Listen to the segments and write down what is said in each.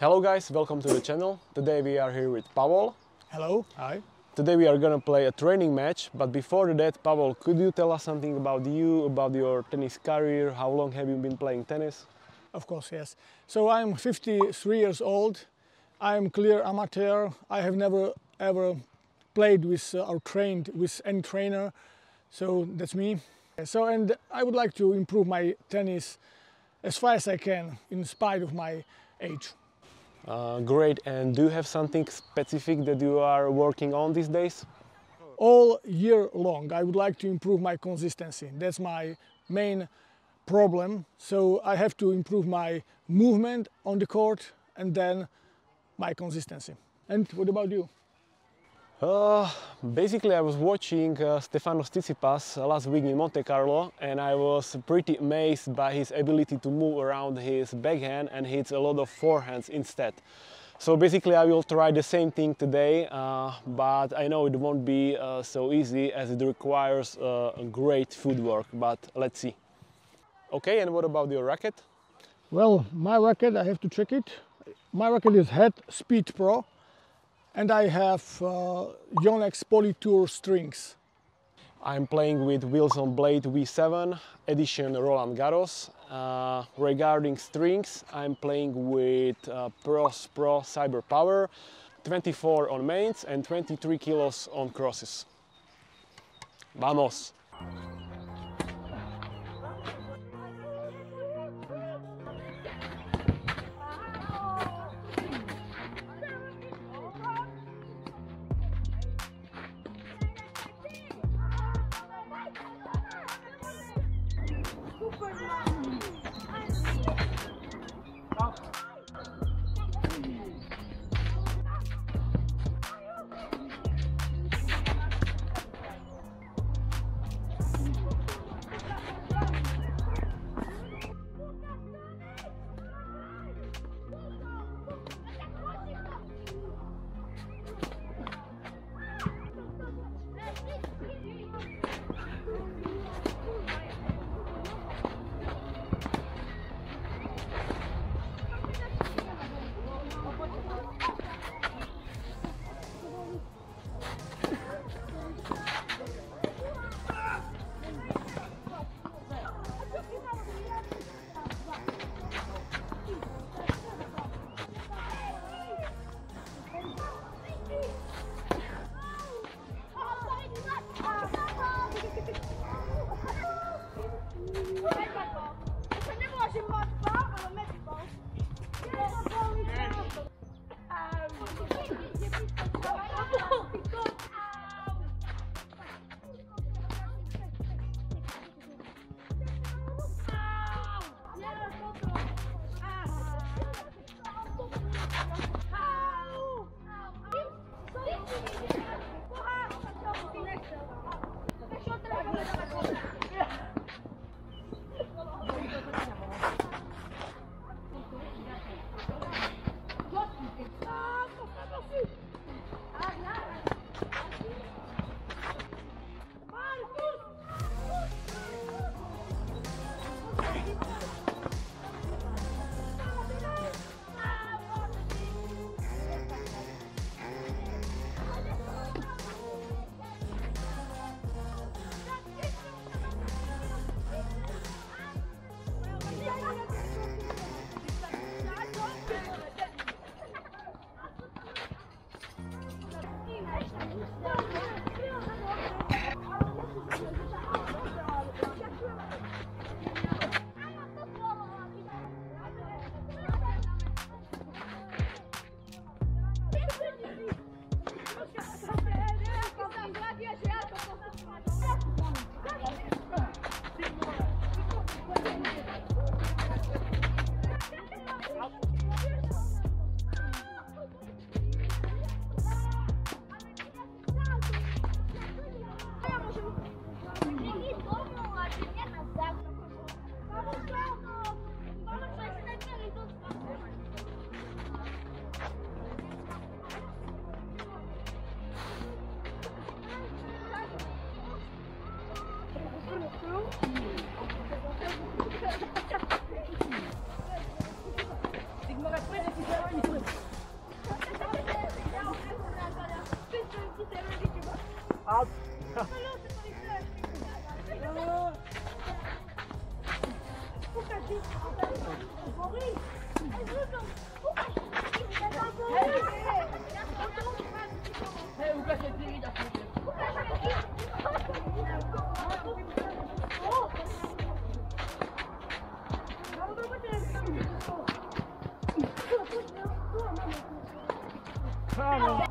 Hello guys, welcome to the channel. Today we are here with Pavel. Hello. Hi. Today we are gonna play a training match, but before that, Pavel, could you tell us something about you, about your tennis career? How long have you been playing tennis? Of course, yes. So I'm 53 years old. I'm clear amateur. I have never ever played with uh, or trained with any trainer. So that's me. So and I would like to improve my tennis as far as I can in spite of my age. Uh, great, and do you have something specific that you are working on these days? All year long, I would like to improve my consistency. That's my main problem. So I have to improve my movement on the court and then my consistency. And what about you? Uh, basically, I was watching uh, Stefanos Tsitsipas last week in Monte Carlo, and I was pretty amazed by his ability to move around his backhand and hits a lot of forehands instead. So basically, I will try the same thing today, uh, but I know it won't be uh, so easy as it requires uh, great footwork. But let's see. Okay, and what about your racket? Well, my racket, I have to check it. My racket is Head Speed Pro and I have uh, Yonex Polytour strings. I'm playing with Wilson Blade V7 edition Roland Garros. Uh, regarding strings, I'm playing with uh, Pros Pro Cyber Power, 24 on mains and 23 kilos on crosses. Vamos! Ow! You Ow! Vai, vai, vai.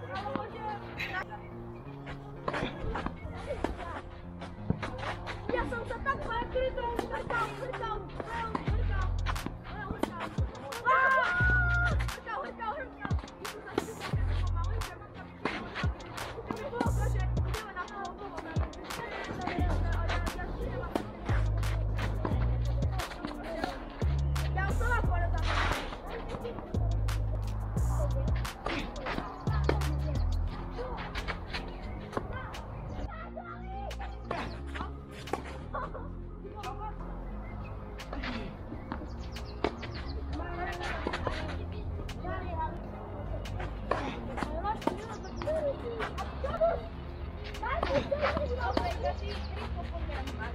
后面有吗？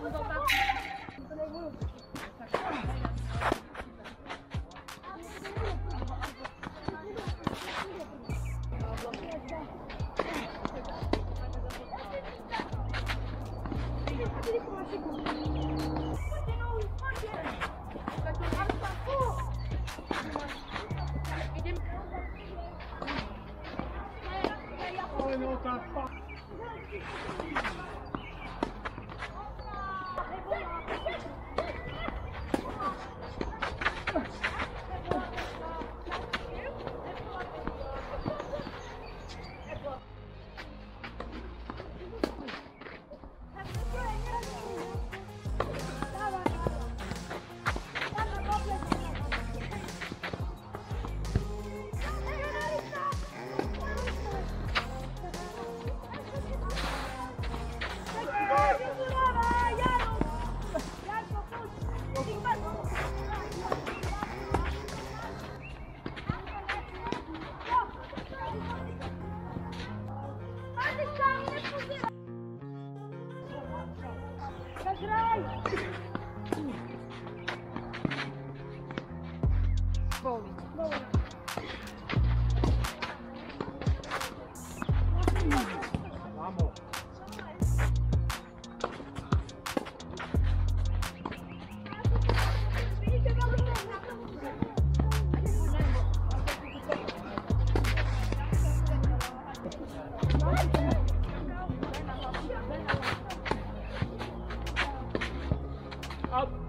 Vamos voltar. Oh, Sobie! Obylaj,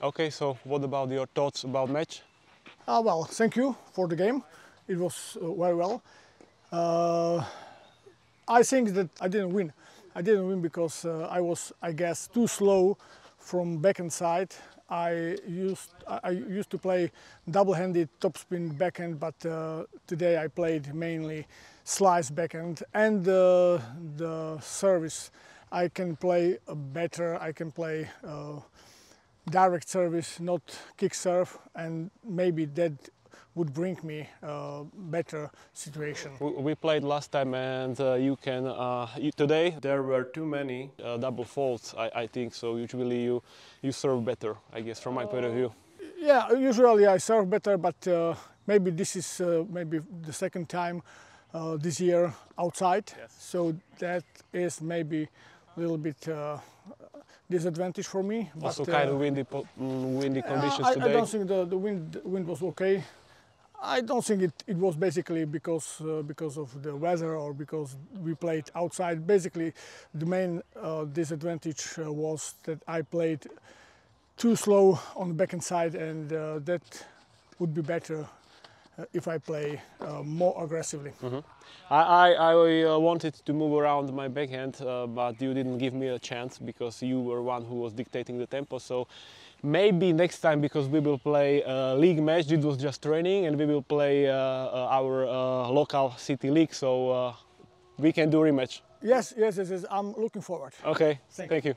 Okay, so what about your thoughts about match? Ah, well, thank you for the game. It was uh, very well. Uh, I think that I didn't win. I didn't win because uh, I was, I guess, too slow from backhand side. I used I used to play double-handed topspin backhand, but uh, today I played mainly slice backhand and uh, the service. I can play uh, better. I can play uh, direct service, not kick serve, and maybe that would bring me a better situation. We, played last time, and uh, you can. Uh, you, today there were too many uh, double faults. I, I think so. Usually you you serve better, I guess, from my point of view. Yeah, usually I serve better, but uh, maybe this is uh, maybe the second time uh, this year outside. Yes. So that is maybe little bit uh, disadvantage for me. But, Also, uh, kind of windy, po- mm, windy conditions I, I today. don't think the, the wind wind was okay. I don't think it, it was basically because uh, because of the weather or because we played outside. Basically, the main uh, disadvantage uh, was that I played too slow on the backhand side, and uh, that would be better uh, if I play uh, more aggressively. I, I, I uh, wanted to move around my backhand, uh, but you didn't give me a chance because you were one who was dictating the tempo. So maybe next time, because we will play a league match, it was just training, and we will play uh, uh, our uh, local city league. So uh, we can do rematch. Yes, yes, yes, yes. I'm looking forward. Okay, Thank thank you.